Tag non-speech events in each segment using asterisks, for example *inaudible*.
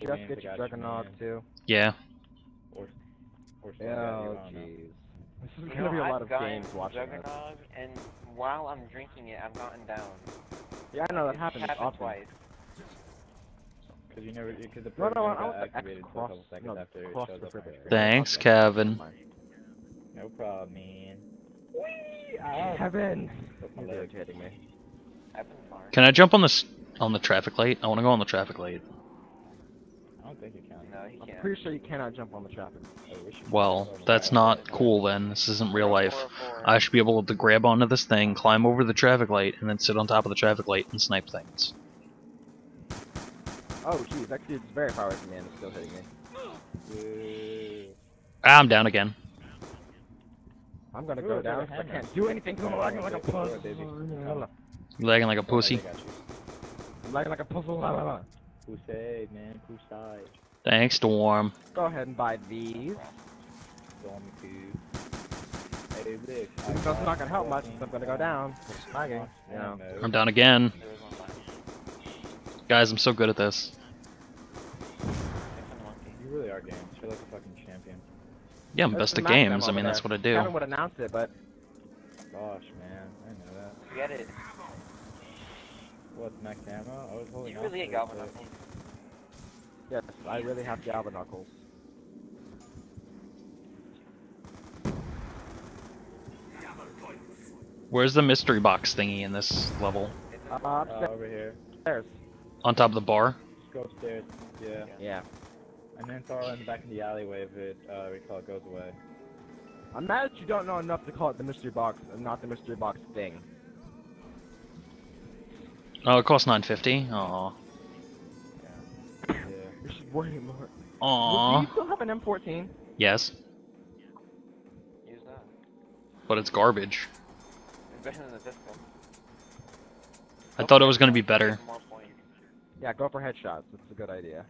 cool just games get I your got you, too? Yeah. Or, or something I got you, Oh, I don't know. jeez. This is gonna know, be a I've lot of games watching this. Juggernog, and while I'm drinking it, I've gotten down. Yeah, I know that It's happens happened often. twice. Cause you never, because the No, program no, I want the activated for a cross. couple seconds No, after it cross shows the up on ribbon. your screen. Thanks, Kevin. No problem, man. Whee! Ow! Kevin! Broke my He's irritating me. Can I jump on this on the traffic light? I want to go on the traffic light. I don't think you can. No, he I'm can't. pretty sure you cannot jump on the traffic. I wish you Well, that's not cool then. This isn't real life. I should be able to grab onto this thing, climb over the traffic light, and then sit on top of the traffic light and snipe things. Oh, jeez, that dude's very far away from me and is still hitting me. Ah, I'm down again. I'm gonna Ooh, go down I can't do anything 'cause I'm lagging like a pussy. You lagging like a I pussy. got you. I'm lagging like a puzzle. Crusade, man. Crusade. Thanks, Storm. Go ahead and buy these. Stormy too. Hey, look. I That's not gonna help much fucking I'm gonna go down. It's lagging, you know. I'm down again. There was one last. Guys, I'm so good at this. You really are games. You're like a fucking champion. Yeah, I'm There's best the at Mac games. I mean, over that's what I do. Kevin would announce it, but Gosh, man. I know that. Forget it. What, max ammo? I was holding You off really for get it, but- yes, I really have Galvaknuckles. Where's the mystery box thingy in this level? Uh, Uh, upstairs. over here. Stairs. On top of the bar? Just go upstairs. Yeah. Yeah. And then throw it in the back of the alleyway if it, uh, recall goes away. I'm mad that you don't know enough to call it the mystery box and not the mystery box thing. Oh, it costs 950. Aw. Yeah. You should worry more. Do you still have an M14? Yes, Use that. but it's garbage. It's better than the pistol. I thought it was gonna be better, Yeah, go for headshots. It's a good idea.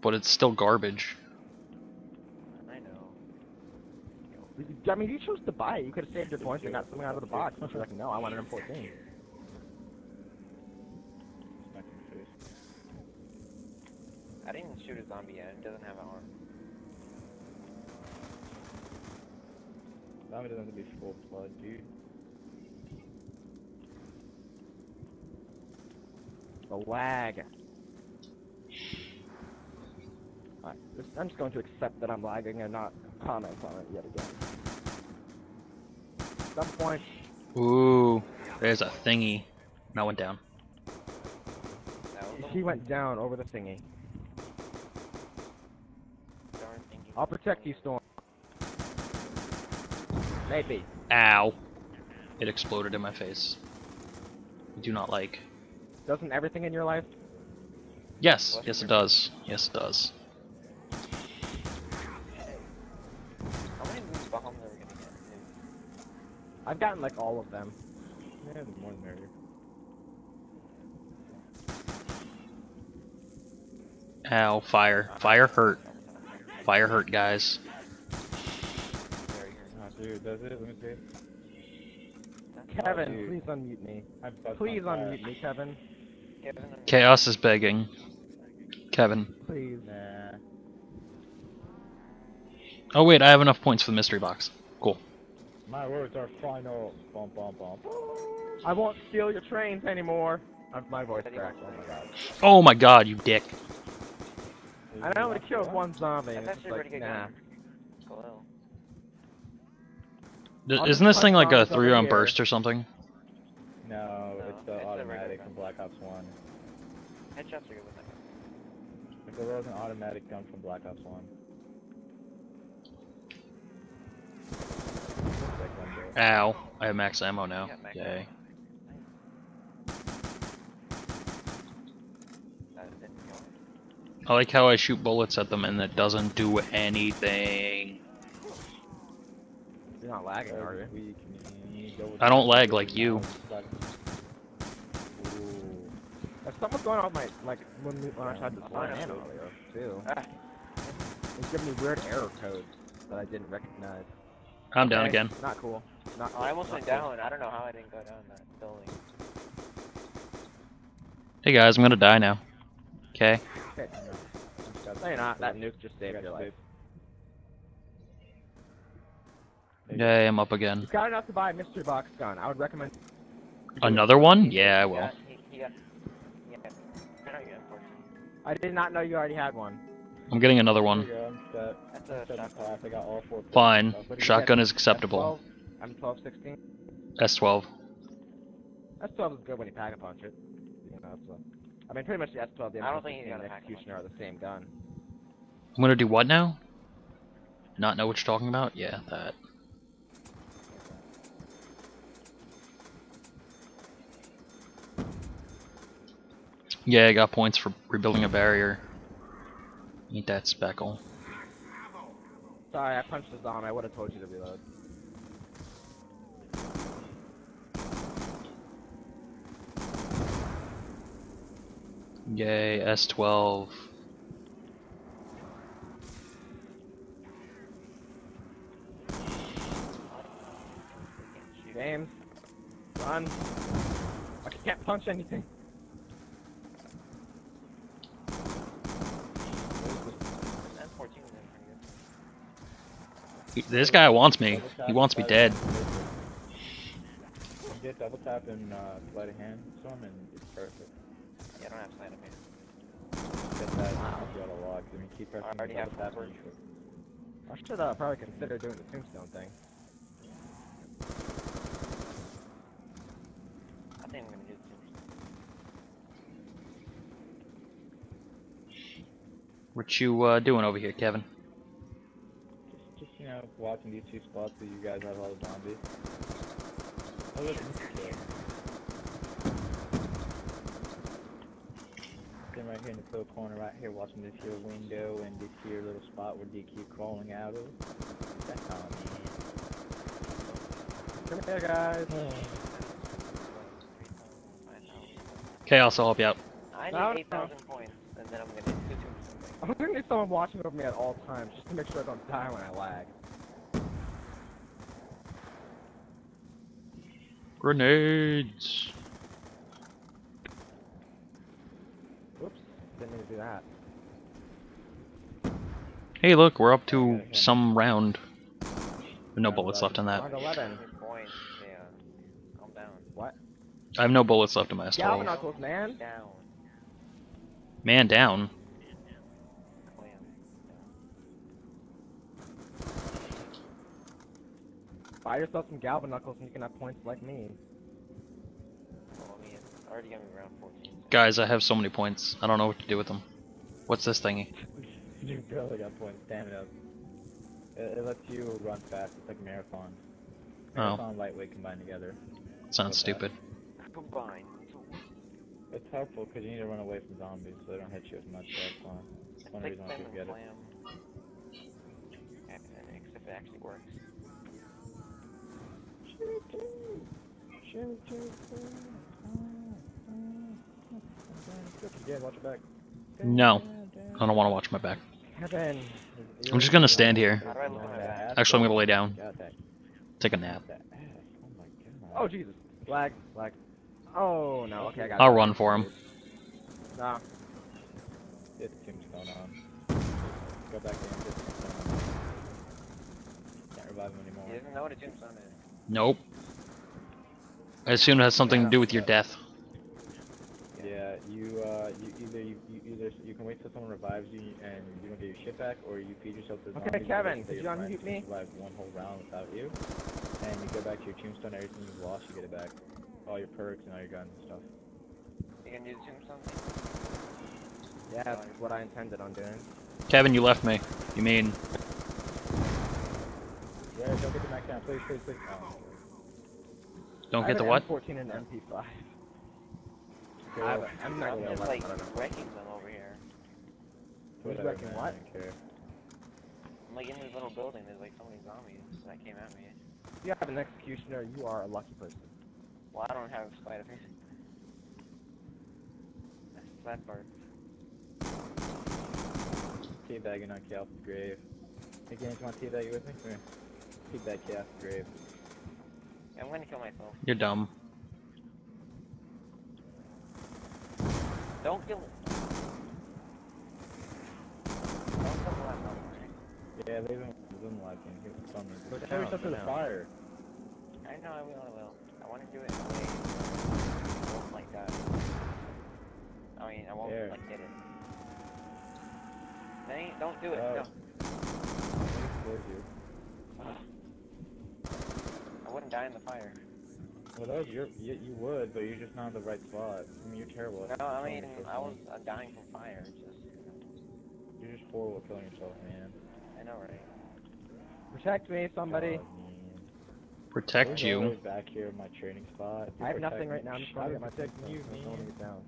but it's still garbage. I know. I mean, you chose to buy it. You could have saved your points and got something out of the box. But you're like, no, I want an M14. Smack in the face. I didn't even shoot a zombie yet. It doesn't have an arm. Zombie doesn't have to be full blood, dude. The lag. Alright, just- I'm just going to accept that I'm lagging and not comment on it yet again. At some point, Ooh, there's a thingy. That went down. That was the he went down over the thingy. I'll protect you, Storm. Maybe. Ow. It exploded in my face. I do not like. Doesn't everything in your life? Yes, yes it does. Yes it does. How many moves bombs are we gonna get? dude? I've gotten like all of them. Yeah, the more the merrier. Ow, fire. Fire hurt. Fire hurt, guys. Very good. Dude, does it? Let me see. Kevin, dude. please unmute me. Please unmute me, Kevin. Kevin, Chaos is begging. Kevin. Please. Nah. Oh wait, I have enough points for the mystery box. Cool. My words are final. Bum bum bum. I won't steal your trains anymore. My voice cracked. Oh my god. Oh my god, you dick. I only killed one zombie. That's and it's actually a like, pretty good nah. gun. Hello. Isn't this thing like a three round burst or something? No, No, it's the it's automatic from Black Ops 1. Headshots are good with that gun. If there was an automatic gun from Black Ops 1. That gun does. Ow. I have max ammo now. Yeah, max Yay. ammo. That didn't go. I like how I shoot bullets at them and it doesn't do anything. You're not lagging, are you? Weak, me, go with I don't lag like you. mouse button. Ooh. Something's going on with my like when we, when I tried to sign no. in earlier too. Ah. It's giving me weird error codes that I didn't recognize. I'm down again. Not cool. Not. Oh, I almost not went cool. down. I don't know how I didn't go down that building. Hey guys, I'm gonna die now. Okay. Okay. No, you're not. That nuke just saved your life. Yay, I'm up again. You got enough to buy a mystery box gun. I would recommend. Another one? Yeah, I will. Yeah, he, he got. Yeah. I know you got 14. I did not know you already had one. I'm getting another one. go, I'm set. That's I'm a set in shotgun. class. I got all four. Fine. What do you Shotgun is acceptable. M12, M12, 16. S12. S12 is good when you pack a punch it. You know, so. I mean, pretty much the S12, the I don't M12, think he's 16, got and a pack a Executioner are the same gun. I'm gonna do what now? Not know what you're talking about? Yeah, that. Yeah, I got points for rebuilding a barrier. Eat that speckle. Sorry, I punched the zombie. I would have told you to reload. Yay, S12. Shoot. James, run. I can't punch anything. This M14 is in pretty good. He- This guy wants me. He wants me dead. You get double tap and uh, sleight of hand storm and it's perfect. Yeah, I don't have sleight of hand. Get that wow. you got a log. I mean, keep pressing I already double have tap full and work. I should uh, probably consider doing the tombstone thing. I think I'm gonna do the tombstone. What you uh, doing over here, Kevin? Just, just you know, watching these two spots where you guys have all the zombies. Oh, look, Mr. Sitting right here in the little corner right here watching this here window and this here little spot where they keep crawling out of. That's how Come here, guys. Chaos, I'll help you out. I No, no. need 8,000 points, and then I'm gonna do the tombstone. I'm gonna need someone watching over me at all times just to make sure I don't die when I lag. Grenades. Whoops, didn't mean to do that. Hey, look, we're up to Okay, okay. some round. No Round bullets left in that. Round 11. Good points. Calm down. What? I have no bullets left in my S12. Galvaknuckles, man. Down. Man down. Buy yourself some Galvaknuckles and you can have points like me. Well, I mean, already got me around 14. so- Guys, I have so many points. I don't know what to do with them. What's this thingy? *laughs* You barely got points, stamina. It, it lets you run fast, it's like marathon. Oh. Marathon lightweight combined together. Sounds stupid. Combined. It's helpful because you need to run away from zombies so they don't hit you as much. So that's fine. That's one Like reason why people get it. Clam. Yeah, and except it actually works. No. I don't want to watch my back. Kevin. I'm just gonna stand here. How do I look at my back? Actually, I'm gonna lay down. Take a nap. Oh my god. Oh Jesus. Black, black. Oh no. Okay, I got. I'll it. run for him. Nah. Get the tombstone on. Go back in, get the tombstone on. Can't revive him anymore. He doesn't know what a tombstone is. Nope. I assume it has something to do with your death. Yeah, you uh, you either you, you either you can wait till someone revives you and you don't get your shit back, or you feed yourself to Okay, zombies. and Kevin, wait could till you your friend unmute me? Survive one whole round without you, and you go back to your tombstone. Everything you've lost, you get it back. All your perks and all your guns and stuff. You gonna do the tombstone thing? Yeah, that's what I intended on doing. Kevin, you left me. You mean? Yeah, don't get the max down, please, please, please. Oh, Don't get the what? M14 and MP5. okay, I have well, a- I'm not I'm gonna just let like I wrecking them over here. Who's whatever, wrecking what? I don't care. I'm like in this little building, there's like so many zombies that came at me. If you have an executioner, you are a lucky person. Well, I don't have sleight of hand. That's the sad part. Teabagging on Chaos' grave. Hey, Gaines, you want teabag with me? Come here. Teabag Chaos' grave. I'm gonna kill myself. You're dumb. Don't kill it. Don't kill the Yeah, they've been they don't like it. It's. Put yourself out, to the fire. I know, I will, I will. I wanna do it in a way I won't like that. I mean, I won't there. like get it. Don't do it, uh, no. Towards you. I wouldn't die in the fire. Well, that was your, you, you would, but you're just not in the right spot. I mean, you're terrible. No, I mean, I man. was uh, dying from fire, just, You're just horrible at killing yourself, man. I know, right? Protect me, somebody. God, man. Protect There's you. always back here in my training spot. You I have nothing me. right now. I'm just trying to get my protect things you, done. I don't want to man. get down.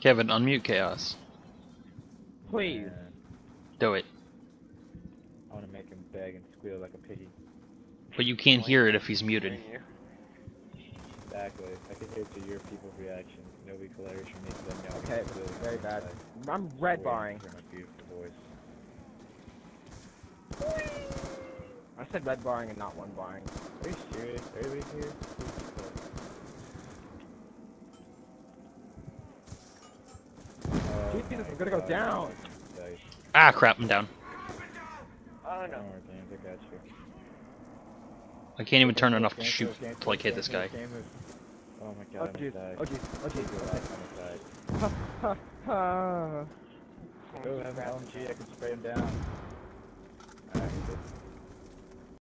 Kevin, unmute chaos. Please. Man, Do it. I want to make him beg and squeal like a piggy. But you can't hear it if he's muted. Exactly. I can hear it to your people's reactions. Nobody hilarious from making them know. Okay, I'm very bad. side. I'm red Waiting barring. for my beautiful voice. I said red barring and not one barring. Are you serious? Everybody here? Oh Jesus, my I'm gonna go down. Ah, crap, I'm down. Oh Don't no. worry, James, I got you. I can't even turn enough to shoot to like hit this guy. Oh my god, I'm gonna die. Oh, I'm gonna die. Ha ha ha! Go have an LMG, I can spray him down.